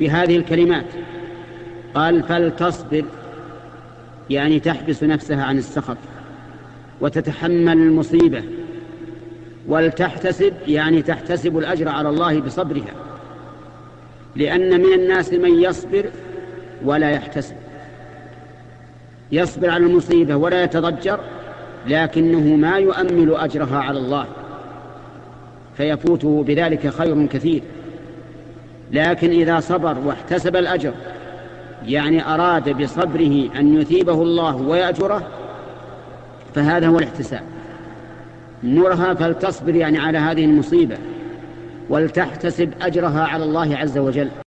بهذه الكلمات. قال فلتصبر يعني تحبس نفسها عن السخط وتتحمل المصيبة. ولتحتسب يعني تحتسب الأجر على الله بصبرها. لأن من الناس من يصبر ولا يحتسب. يصبر على المصيبة ولا يتضجر لكنه ما يؤمل أجرها على الله فيفوته بذلك خير كثير. لكن إذا صبر واحتسب الأجر يعني أراد بصبره أن يثيبه الله ويأجره فهذا هو الاحتساب. نورها فلتصبر يعني على هذه المصيبة ولتحتسب أجرها على الله عز وجل.